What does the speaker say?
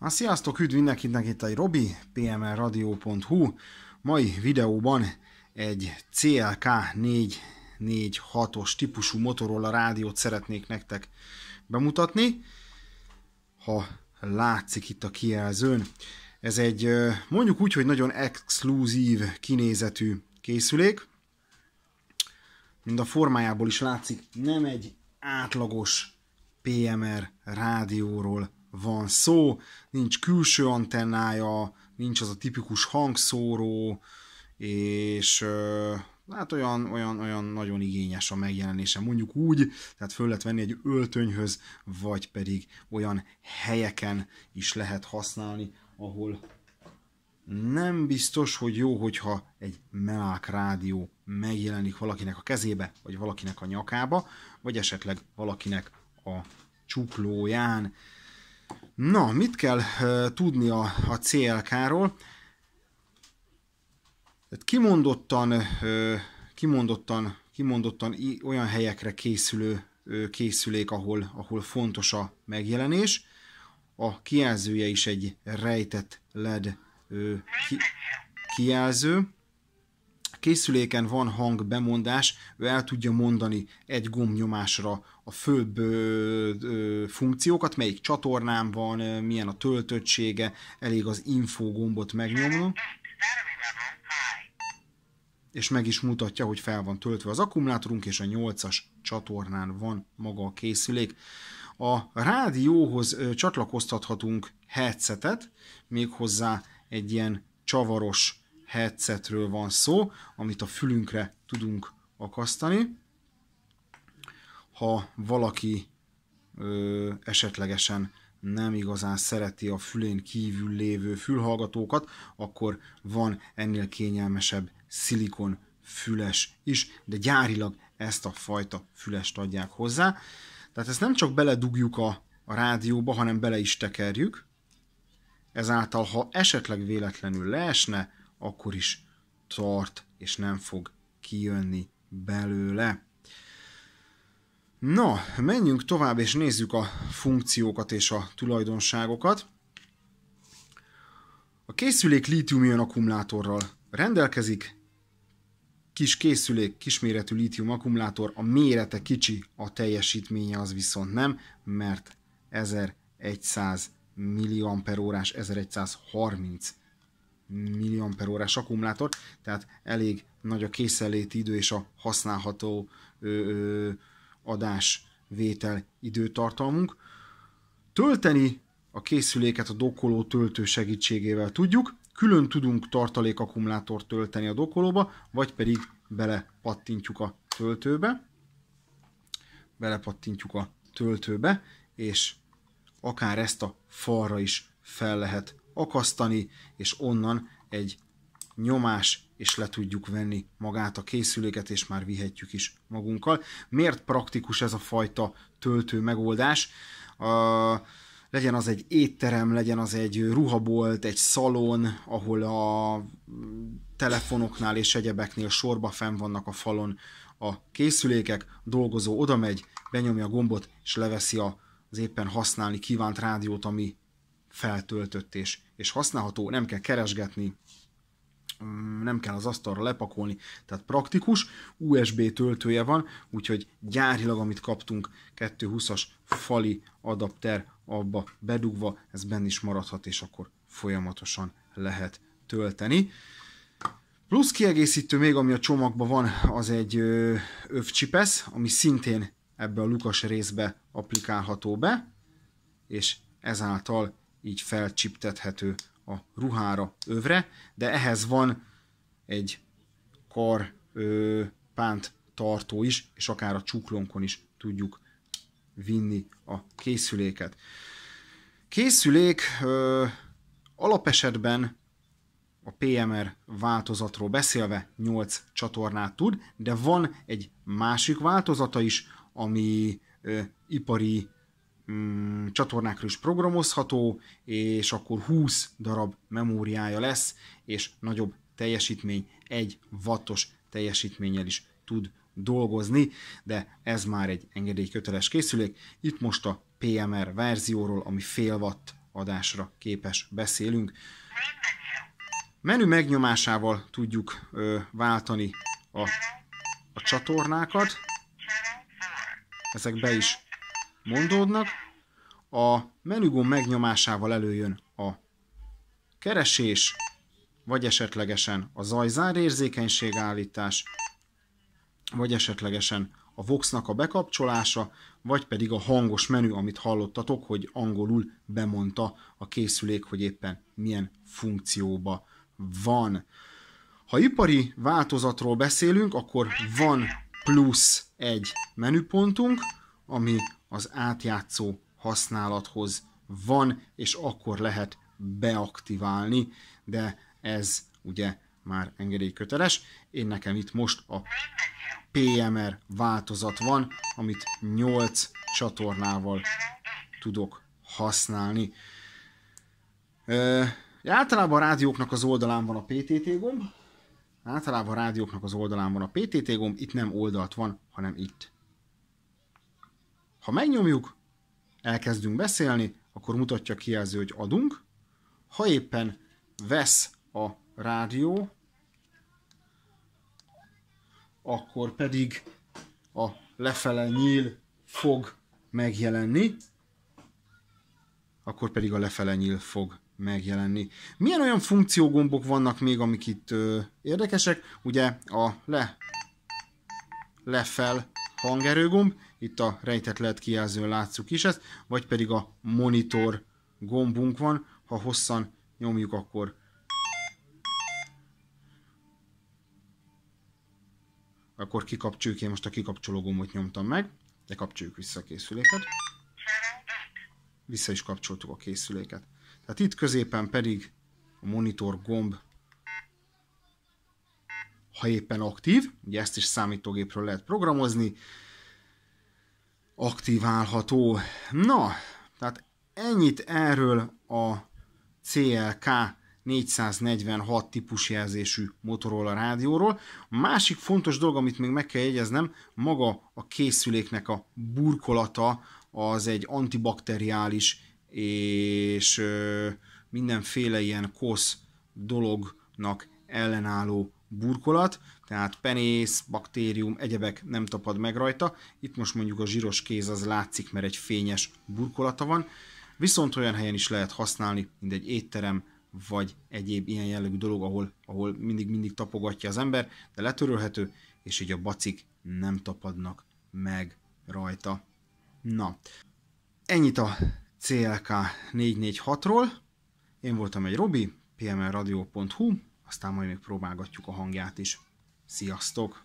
A sziasztok, üdv mindenkinek itt egy Robi, pmrradio.hu. Mai videóban egy CLK 446-os típusú Motorola rádiót szeretnék nektek bemutatni. Ha látszik itt a kijelzőn. Ez egy mondjuk úgy, hogy nagyon exkluzív kinézetű készülék. Mind a formájából is látszik, nem egy átlagos PMR rádióról van szó, nincs külső antennája, nincs az a tipikus hangszóró, és hát olyan, olyan, olyan nagyon igényes a megjelenése, mondjuk úgy, tehát föl lehet venni egy öltönyhöz, vagy pedig olyan helyeken is lehet használni, ahol nem biztos, hogy jó, hogyha egy melák rádió megjelenik valakinek a kezébe, vagy valakinek a nyakába, vagy esetleg valakinek a csuklóján. Na, mit kell uh, tudni a, a CLK-ról? Tehát kimondottan, uh, kimondottan, kimondottan olyan helyekre készülő uh, készülék, ahol, ahol fontos a megjelenés. A kijelzője is egy rejtett LED ki, kijelző készüléken van hangbemondás, ő el tudja mondani egy gombnyomásra a főbb ö, ö, funkciókat, melyik csatornán van, ö, milyen a töltöttsége, elég az info gombot megnyomni. És meg is mutatja, hogy fel van töltve az akkumulátorunk, és a 8-as csatornán van maga a készülék. A rádióhoz csatlakoztathatunk headsetet, méghozzá egy ilyen csavaros headsetről van szó, amit a fülünkre tudunk akasztani. Ha valaki ö, esetlegesen nem igazán szereti a fülén kívül lévő fülhallgatókat, akkor van ennél kényelmesebb szilikon füles is, de gyárilag ezt a fajta fülest adják hozzá. Tehát ezt nem csak beledugjuk a, a rádióba, hanem bele is tekerjük. Ezáltal, ha esetleg véletlenül leesne, akkor is tart, és nem fog kijönni belőle. Na, menjünk tovább, és nézzük a funkciókat és a tulajdonságokat. A készülék lítium akkumulátorral rendelkezik, kis készülék, kisméretű lítium akkumulátor, a mérete kicsi, a teljesítménye az viszont nem, mert 1100 mAh, 1130 milliamperórás akkumulátor, tehát elég nagy a készenléti idő és a használható ö, ö, adás vétel időtartalmunk. Tölteni a készüléket a dokkoló töltő segítségével tudjuk, külön tudunk tartalék akkumulátort tölteni a dokkolóba, vagy pedig belepattintjuk a töltőbe, belepattintjuk a töltőbe, és akár ezt a falra is fel lehet akasztani, és onnan egy nyomás, és le tudjuk venni magát a készüléket, és már vihetjük is magunkkal. Miért praktikus ez a fajta töltő megoldás? Uh, legyen az egy étterem, legyen az egy ruhabolt, egy szalon, ahol a telefonoknál és egyebeknél sorba fenn vannak a falon a készülékek, a dolgozó oda megy, benyomja a gombot, és leveszi az éppen használni kívánt rádiót, ami feltöltött és, és használható, nem kell keresgetni, mm, nem kell az asztalra lepakolni, tehát praktikus, USB töltője van, úgyhogy gyárilag, amit kaptunk, 220-as fali adapter abba bedugva, ez benne is maradhat, és akkor folyamatosan lehet tölteni. Plusz kiegészítő még, ami a csomagban van, az egy övcsipesz, ami szintén ebbe a lukas részbe applikálható be, és ezáltal így felcsiptethető a ruhára, övre, de ehhez van egy kar ö, pánt tartó is, és akár a csuklónkon is tudjuk vinni a készüléket. Készülék ö, alapesetben a PMR változatról beszélve 8 csatornát tud, de van egy másik változata is, ami ö, ipari mm, csatornákra is programozható, és akkor 20 darab memóriája lesz, és nagyobb teljesítmény, egy wattos teljesítménnyel is tud dolgozni, de ez már egy engedélyköteles készülék. Itt most a PMR verzióról, ami fél watt adásra képes beszélünk. Menü megnyomásával tudjuk ö, váltani a, a csatornákat. Ezek be is mondódnak. A menügomb megnyomásával előjön a keresés, vagy esetlegesen a zajzár érzékenység állítás, vagy esetlegesen a Voxnak a bekapcsolása, vagy pedig a hangos menü, amit hallottatok, hogy angolul bemondta a készülék, hogy éppen milyen funkcióba van. Ha ipari változatról beszélünk, akkor van plusz egy menüpontunk, ami az átjátszó használathoz van, és akkor lehet beaktiválni, de ez ugye már engedélyköteles. Én nekem itt most a PMR változat van, amit 8 csatornával tudok használni. Ö, általában a rádióknak az oldalán van a PTT gomb, általában a rádióknak az oldalán van a PTT gomb, itt nem oldalt van, hanem itt. Ha megnyomjuk, elkezdünk beszélni, akkor mutatja kijelző, hogy adunk. Ha éppen vesz a rádió, akkor pedig a lefele nyíl fog megjelenni, akkor pedig a lefele nyíl fog megjelenni. Milyen olyan funkciógombok vannak még, amik itt ö, érdekesek? Ugye a le, lefel hangerőgomb, itt a rejtett lehet kijelzőn látszuk is ezt, vagy pedig a monitor gombunk van, ha hosszan nyomjuk, akkor akkor kikapcsoljuk, én most a kikapcsoló gombot nyomtam meg, de kapcsoljuk vissza a készüléket. Vissza is kapcsoltuk a készüléket. Tehát itt középen pedig a monitor gomb, ha éppen aktív, ugye ezt is számítógépről lehet programozni, aktiválható. Na, tehát ennyit erről a CLK 446 típusjelzésű Motorola rádióról. A másik fontos dolog, amit még meg kell jegyeznem, maga a készüléknek a burkolata az egy antibakteriális és mindenféle ilyen kosz dolognak ellenálló burkolat, tehát penész, baktérium, egyebek nem tapad meg rajta. Itt most mondjuk a zsíros kéz az látszik, mert egy fényes burkolata van. Viszont olyan helyen is lehet használni, mint egy étterem, vagy egyéb ilyen jellegű dolog, ahol, ahol mindig-mindig tapogatja az ember, de letörölhető, és így a bacik nem tapadnak meg rajta. Na, ennyit a CLK 446-ról. Én voltam egy Robi, pmlradio.hu, aztán majd még próbálgatjuk a hangját is. Sziasztok!